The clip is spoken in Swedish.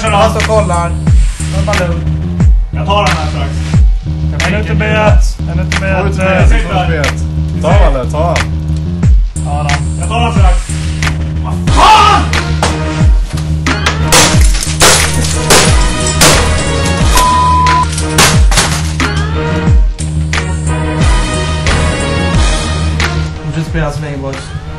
kör av. Han står och kollar. Men bara lugn. Jag tar den här strax. En ute bet. En ute bet. ut eh, bet. Ta han eller? Ta han. Ja, då. Jag tar den strax. Vad fan! Fortsätt spela many words.